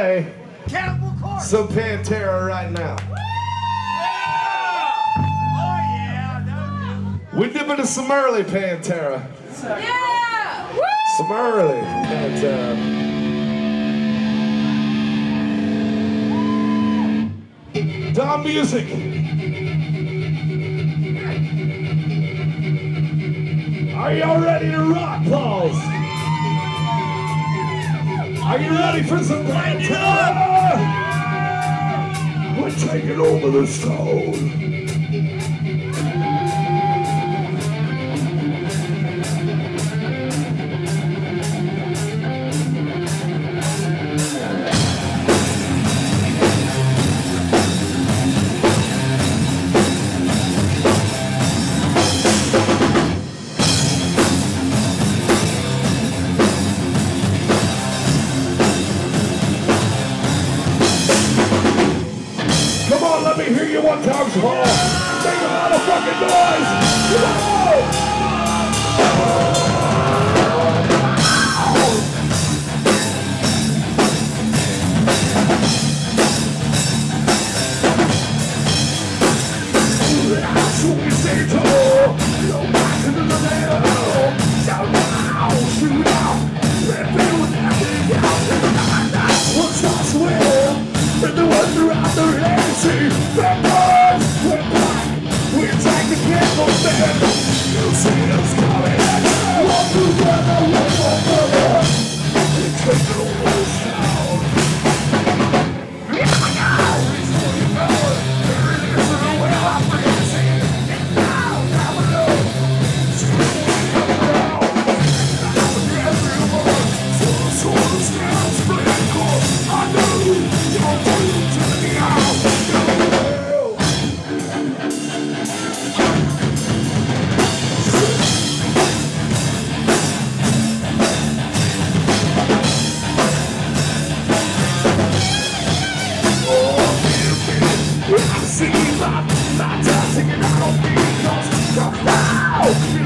Corpse. some Pantera right now. Oh We dip into some early Pantera. Yeah! Woo! Some early Pantera. Dom Music. Are you ready for some Pantera? We're taking over this town. Let me hear you one time, Paul. Make a lot of fucking noise. Come go!